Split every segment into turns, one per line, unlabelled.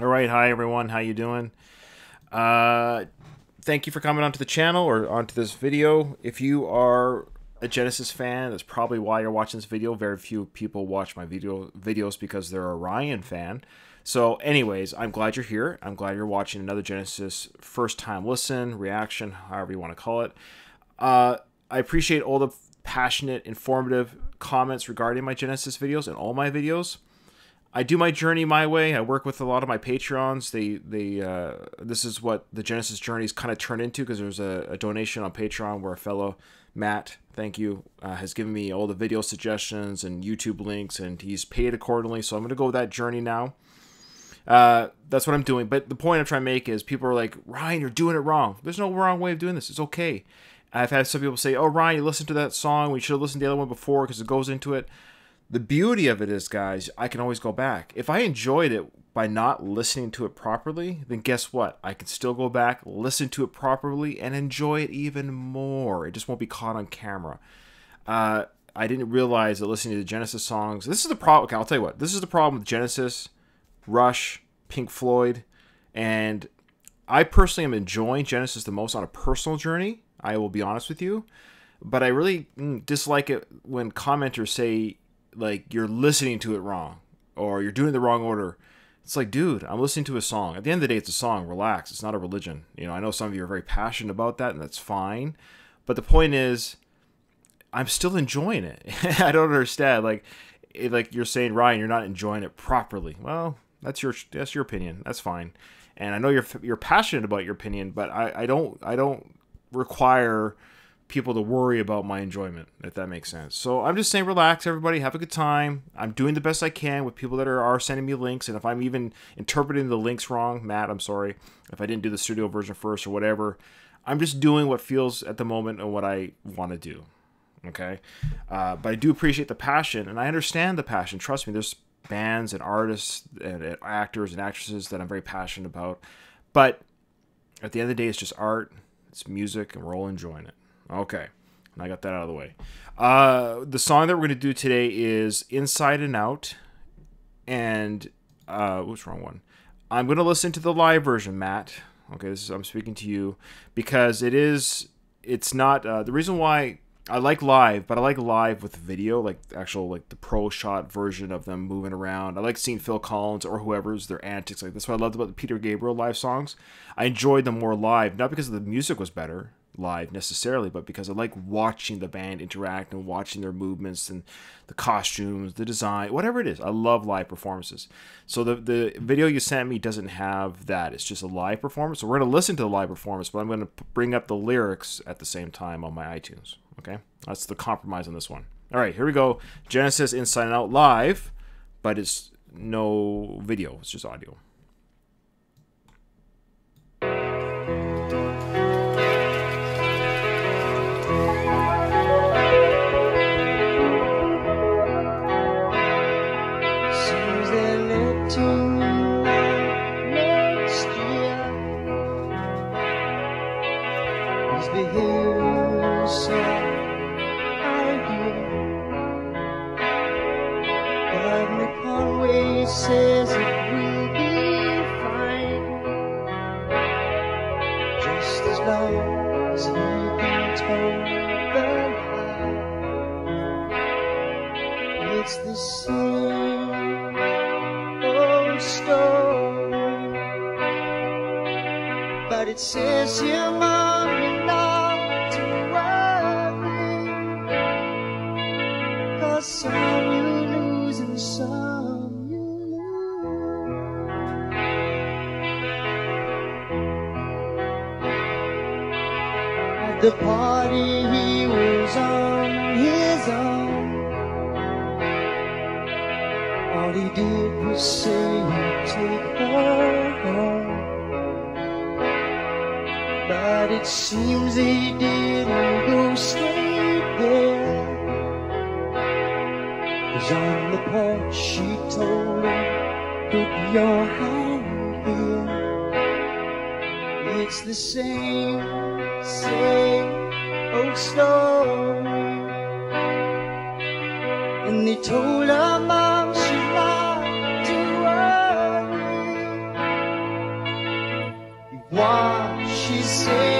All right, hi everyone. How you doing? Uh, thank you for coming onto the channel or onto this video. If you are a Genesis fan, that's probably why you're watching this video. Very few people watch my video videos because they're a Ryan fan. So, anyways, I'm glad you're here. I'm glad you're watching another Genesis first time listen, reaction, however you want to call it. Uh, I appreciate all the passionate, informative comments regarding my Genesis videos and all my videos. I do my journey my way. I work with a lot of my Patreons. They they uh, this is what the Genesis journeys kind of turn into because there's a, a, donation on Patreon where a fellow Matt, thank you, uh, has given me all the video suggestions and YouTube links, and he's paid accordingly. So I'm going to go with that journey now. Uh, that's what I'm doing. But the point I'm trying to make is people are like, Ryan, you're doing it wrong. There's no wrong way of doing this. It's okay. I've had some people say, Oh, Ryan, you listened to that song. We should have listened to the other one before because it goes into it the beauty of it is, guys, I can always go back. If I enjoyed it by not listening to it properly, then guess what? I can still go back, listen to it properly, and enjoy it even more. It just won't be caught on camera. Uh, I didn't realize that listening to the Genesis songs. This is the problem. Okay, I'll tell you what. This is the problem with Genesis, Rush, Pink Floyd, and I personally am enjoying Genesis the most on a personal journey. I will be honest with you, but I really mm, dislike it when commenters say like you're listening to it wrong or you're doing the wrong order. It's like, dude, I'm listening to a song. At the end of the day, it's a song. Relax. It's not a religion. You know, I know some of you are very passionate about that, and that's fine. But the point is, I'm still enjoying it. I don't understand. Like, like you're saying, Ryan, you're not enjoying it properly. Well, that's your that's your opinion. That's fine. And I know you're you're passionate about your opinion, but I, I don't I don't require people to worry about my enjoyment, if that makes sense. So I'm just saying, relax, everybody, have a good time. I'm doing the best I can with people that are, are sending me links, and if I'm even interpreting the links wrong, Matt, I'm sorry if I didn't do the studio version first or whatever. I'm just doing what feels at the moment and what I want to do. Okay, uh, but I do appreciate the passion, and I understand the passion. Trust me, there's bands and artists and, and actors and actresses that I'm very passionate about. But at the end of the day, it's just art, it's music, and we're all enjoying it. Okay. And I got that out of the way. Uh, the song that we're going to do today is Inside and Out. And, uh, what's wrong one? I'm going to listen to the live version, Matt. Okay, this is, I'm speaking to you because it is, it's not, uh, the reason why I like live, but I like live with video, like actual like the pro shot version of them moving around. I like seeing Phil Collins or whoever's their antics. Like that's what I loved about the Peter Gabriel live songs. I enjoyed them more live, not because the music was better live necessarily, but because I like watching the band interact and watching their movements and the costumes, the design, whatever it is. I love live performances. So the the video you sent me doesn't have that. It's just a live performance. So we're gonna listen to the live performance, but I'm gonna bring up the lyrics at the same time on my iTunes. Okay, that's the compromise on this one. All right, here we go. Genesis Inside and Out live, but it's no video. It's just audio.
Says it will be fine. Just as long as he can the It's the same old story But it says here, Mommy, not to worry. Cause and the party he was on his own. All he did was say he'd take her home. But it seems he didn't go straight there on the porch, she told him, put your hand here. It's the same, same old story. And they told her mom she not to worry. What she said.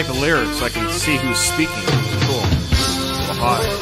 like the lyrics. I can see who's speaking. It's cool. Hot.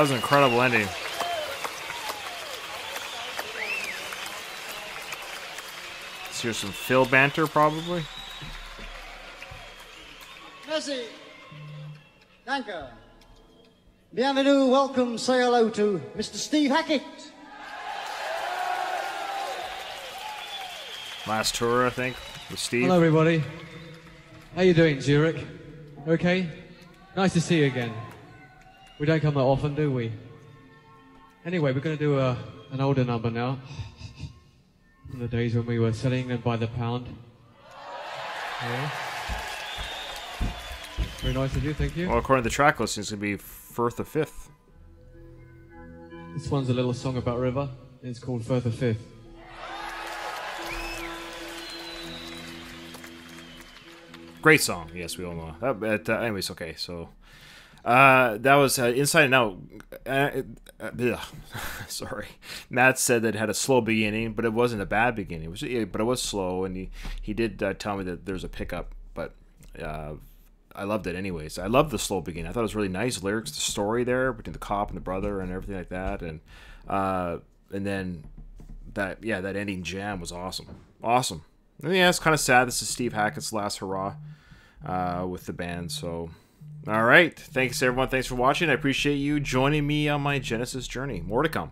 That was an incredible ending. Let's hear some Phil banter, probably.
Merci. Danke. Bienvenue, welcome, say hello to Mr. Steve Hackett.
Last tour, I think, with Steve.
Hello, everybody. How you doing, Zurich? Okay. Nice to see you again. We don't come that often, do we? Anyway, we're going to do a, an older number now. From the days when we were selling them by the pound. Yeah. Very nice of you, thank you.
Well, according to the track listing, it's going to be Firth of Fifth.
This one's a little song about river. It's called Firth of Fifth.
Great song. Yes, we all know. That, but, uh, anyways, okay. So uh, that was uh, Inside and Out. Uh, uh, sorry, Matt said that it had a slow beginning, but it wasn't a bad beginning. It was, but it was slow, and he he did uh, tell me that there's a pickup, but. Uh, I loved it anyways. I loved the slow beginning. I thought it was really nice lyrics, the story there between the cop and the brother and everything like that, and uh, and then that yeah that ending jam was awesome, awesome. And yeah, it's kind of sad. This is Steve Hackett's last hurrah uh, with the band. So, all right. Thanks, everyone. Thanks for watching. I appreciate you joining me on my Genesis journey. More to come.